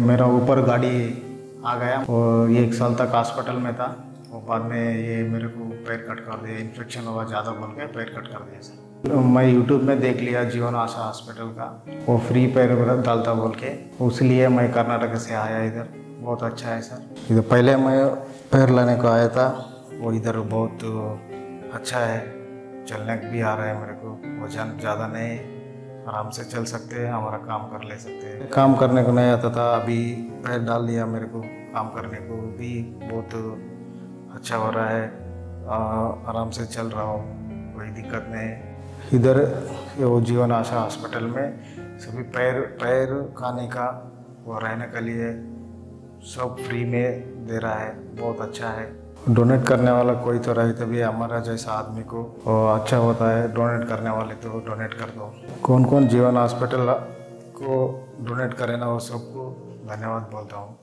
मेरा ऊपर गाड़ी आ गया और ये एक साल तक हॉस्पिटल में था और बाद में ये मेरे को पैर कट कर दिया इन्फेक्शन हुआ, ज़्यादा बोल के पैर कट कर दिया सर। मैं यूट्यूब में देख लिया जीवन आशा हॉस्पिटल का वो फ्री पैर डालता बोल के उसलिए मैं कर्नाटक से आया इधर। बहुत अच्छा है सर। इधर पहले मैं पैर लेने को आया था, वो इधर बहुत अच्छा है, चलने भी आ रहा है मेरे को, वज़न ज़्यादा नहीं। आराम से चल सकते हैं, हमारा काम कर ले सकते हैं। काम करने को नहीं आता था अभी पैर डाल लिया मेरे को, काम करने को भी बहुत अच्छा हो रहा है। आराम से चल रहा हूँ, कोई दिक्कत नहीं। इधर वो जीवन आशा हॉस्पिटल में सभी पैर पैर खाने का वो रहने के लिए सब फ्री में दे रहा है, बहुत अच्छा है। डोनेट करने वाला कोई तो रहे, तभी हमारा जैसा आदमी को अच्छा होता है डोनेट करने वाले तो डोनेट कर दो। कौन कौन जीवन हॉस्पिटल को डोनेट करे ना, वो सबको धन्यवाद बोलता हूँ।